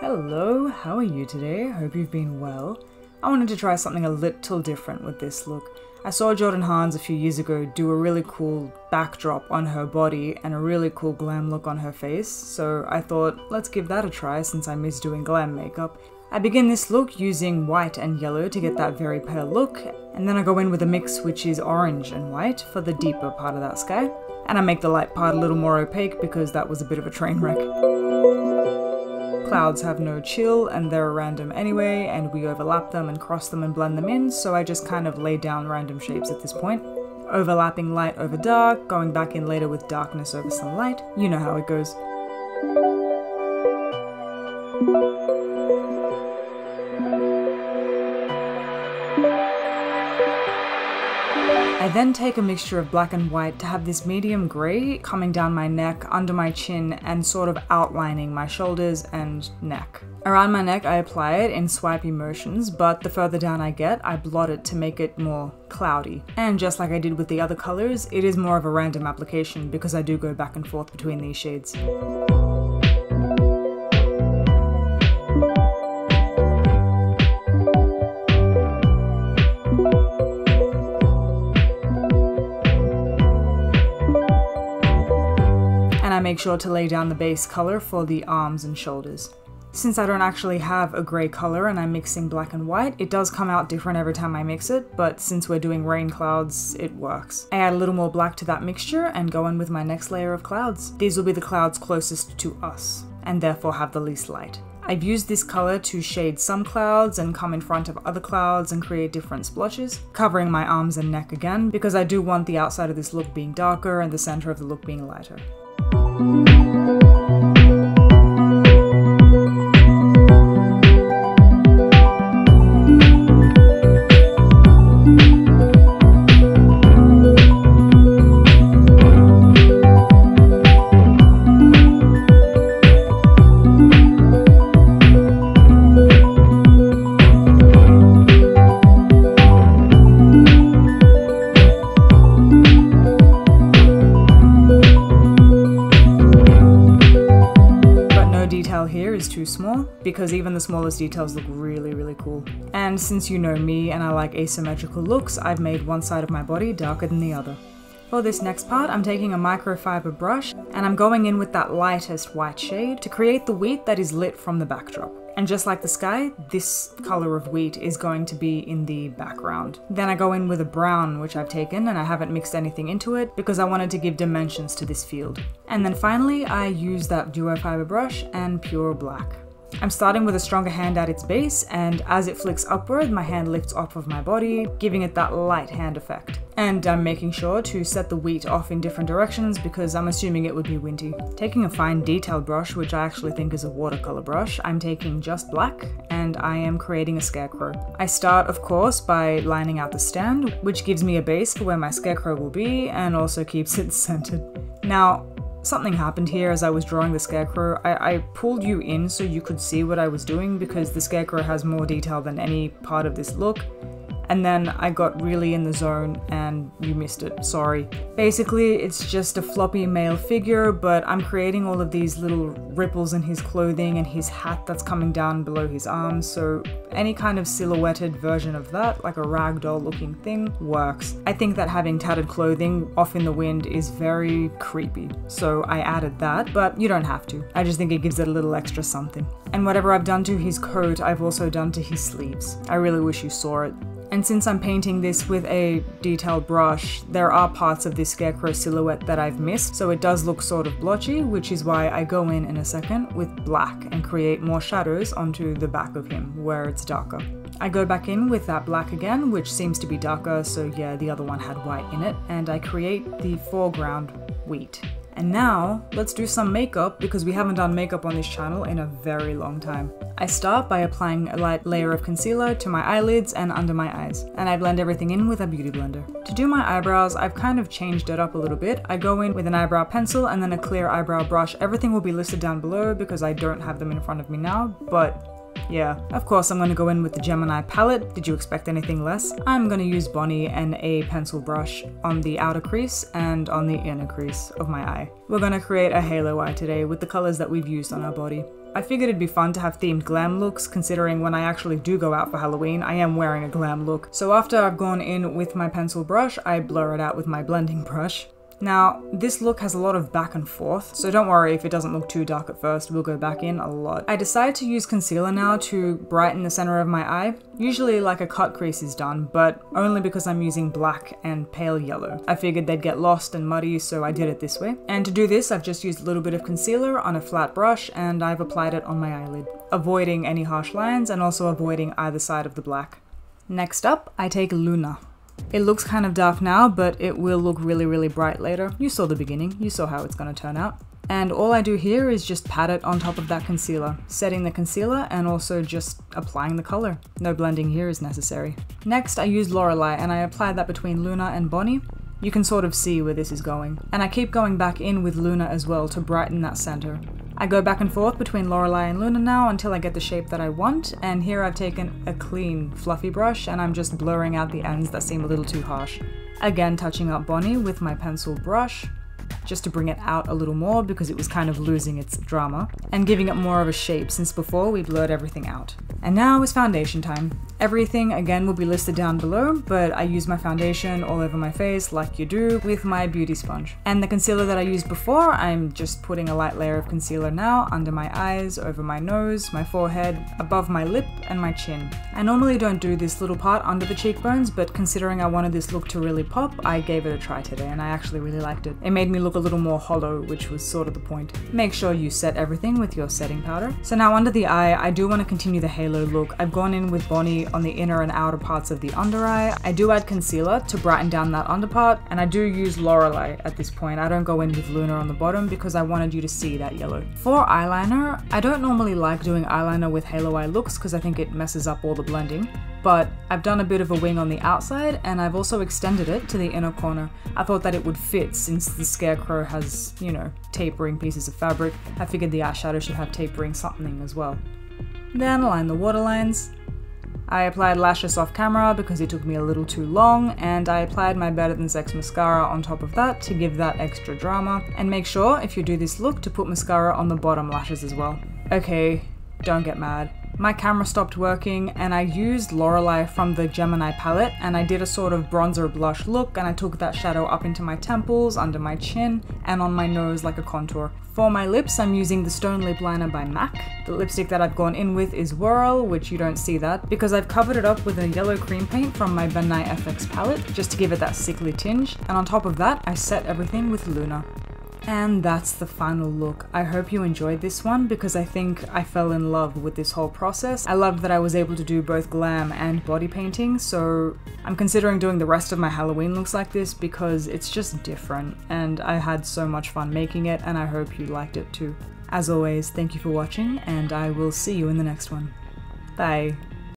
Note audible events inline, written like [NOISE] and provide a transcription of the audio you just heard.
Hello, how are you today? Hope you've been well. I wanted to try something a little different with this look. I saw Jordan Hanz a few years ago do a really cool backdrop on her body and a really cool glam look on her face, so I thought let's give that a try since I miss doing glam makeup. I begin this look using white and yellow to get that very pale look, and then I go in with a mix which is orange and white for the deeper part of that sky, and I make the light part a little more opaque because that was a bit of a train wreck. Clouds have no chill and they're random anyway, and we overlap them and cross them and blend them in, so I just kind of lay down random shapes at this point. Overlapping light over dark, going back in later with darkness over some light, you know how it goes. I then take a mixture of black and white to have this medium grey coming down my neck, under my chin, and sort of outlining my shoulders and neck. Around my neck I apply it in swipey motions, but the further down I get, I blot it to make it more cloudy. And just like I did with the other colours, it is more of a random application because I do go back and forth between these shades. Make sure to lay down the base color for the arms and shoulders. Since I don't actually have a grey colour and I'm mixing black and white, it does come out different every time I mix it, but since we're doing rain clouds, it works. I add a little more black to that mixture and go in with my next layer of clouds. These will be the clouds closest to us, and therefore have the least light. I've used this colour to shade some clouds and come in front of other clouds and create different splotches, covering my arms and neck again, because I do want the outside of this look being darker and the centre of the look being lighter. Is because even the smallest details look really, really cool. And since you know me and I like asymmetrical looks, I've made one side of my body darker than the other. For this next part, I'm taking a microfiber brush and I'm going in with that lightest white shade to create the wheat that is lit from the backdrop. And just like the sky, this color of wheat is going to be in the background. Then I go in with a brown, which I've taken, and I haven't mixed anything into it because I wanted to give dimensions to this field. And then finally, I use that duo fiber brush and pure black. I'm starting with a stronger hand at its base, and as it flicks upward, my hand lifts off of my body, giving it that light hand effect. And I'm making sure to set the wheat off in different directions because I'm assuming it would be windy. Taking a fine detail brush, which I actually think is a watercolor brush, I'm taking just black and I am creating a scarecrow. I start, of course, by lining out the stand, which gives me a base for where my scarecrow will be and also keeps it [LAUGHS] centered. Now, Something happened here as I was drawing the scarecrow. I, I, pulled you in so you could see what I was doing because the scarecrow has more detail than any part of this look and then I got really in the zone and you missed it, sorry. Basically, it's just a floppy male figure, but I'm creating all of these little ripples in his clothing and his hat that's coming down below his arms, so any kind of silhouetted version of that, like a ragdoll looking thing, works. I think that having tattered clothing off in the wind is very creepy, so I added that, but you don't have to. I just think it gives it a little extra something. And whatever I've done to his coat, I've also done to his sleeves. I really wish you saw it. And since I'm painting this with a detailed brush, there are parts of this scarecrow silhouette that I've missed, so it does look sort of blotchy, which is why I go in in a second with black and create more shadows onto the back of him, where it's darker. I go back in with that black again, which seems to be darker, so yeah, the other one had white in it, and I create the foreground wheat. And now, let's do some makeup because we haven't done makeup on this channel in a very long time. I start by applying a light layer of concealer to my eyelids and under my eyes, and I blend everything in with a beauty blender. To do my eyebrows, I've kind of changed it up a little bit. I go in with an eyebrow pencil and then a clear eyebrow brush. Everything will be listed down below because I don't have them in front of me now, but Yeah, of course I'm going to go in with the Gemini palette. Did you expect anything less? I'm going to use Bonnie and a pencil brush on the outer crease and on the inner crease of my eye. We're going to create a halo eye today with the colors that we've used on our body. I figured it'd be fun to have themed glam looks, considering when I actually do go out for Halloween, I am wearing a glam look. So after I've gone in with my pencil brush, I blur it out with my blending brush. Now, this look has a lot of back and forth, so don't worry if it doesn't look too dark at first, we'll go back in a lot. I decided to use concealer now to brighten the center of my eye. Usually like a cut crease is done, but only because I'm using black and pale yellow. I figured they'd get lost and muddy, so I did it this way. And to do this, I've just used a little bit of concealer on a flat brush and I've applied it on my eyelid, avoiding any harsh lines and also avoiding either side of the black. Next up, I take Luna. It looks kind of dark now, but it will look really, really bright later. You saw the beginning, you saw how it's going to turn out. And all I do here is just pat it on top of that concealer, setting the concealer and also just applying the color. No blending here is necessary. Next, I use Lorelei and I apply that between Luna and Bonnie. You can sort of see where this is going. And I keep going back in with Luna as well to brighten that center. I go back and forth between Lorelei and Luna now until I get the shape that I want, and here I've taken a clean, fluffy brush and I'm just blurring out the ends that seem a little too harsh. Again, touching up Bonnie with my pencil brush, just to bring it out a little more because it was kind of losing its drama, and giving it more of a shape since before we blurred everything out. And now is foundation time. Everything again will be listed down below, but I use my foundation all over my face like you do with my beauty sponge. And the concealer that I used before, I'm just putting a light layer of concealer now under my eyes, over my nose, my forehead, above my lip, and my chin. I normally don't do this little part under the cheekbones, but considering I wanted this look to really pop, I gave it a try today and I actually really liked it. It made me look a little more hollow, which was sort of the point. Make sure you set everything with your setting powder. So now under the eye, I do want to continue the halo look. I've gone in with Bonnie on the inner and outer parts of the under eye. I do add concealer to brighten down that under part, and I do use Lorelei at this point. I don't go in with Luna on the bottom because I wanted you to see that yellow. For eyeliner, I don't normally like doing eyeliner with halo eye looks because I think it messes up all the blending, but I've done a bit of a wing on the outside and I've also extended it to the inner corner. I thought that it would fit since the scarecrow has, you know, tapering pieces of fabric. I figured the eyeshadow should have tapering something as well. Then align the waterlines. I applied lashes off camera because it took me a little too long, and I applied my Better Than Sex mascara on top of that to give that extra drama. And make sure, if you do this look, to put mascara on the bottom lashes as well. Okay, don't get mad my camera stopped working and I used Lorelei from the Gemini palette and I did a sort of bronzer blush look and I took that shadow up into my temples, under my chin, and on my nose like a contour. For my lips, I'm using the Stone Lip Liner by MAC. The lipstick that I've gone in with is Whirl, which you don't see that, because I've covered it up with a yellow cream paint from my Ben Nye FX palette, just to give it that sickly tinge, and on top of that, I set everything with Luna. And that's the final look. I hope you enjoyed this one because I think I fell in love with this whole process. I loved that I was able to do both glam and body painting, so I'm considering doing the rest of my Halloween looks like this because it's just different and I had so much fun making it and I hope you liked it too. As always, thank you for watching and I will see you in the next one. Bye.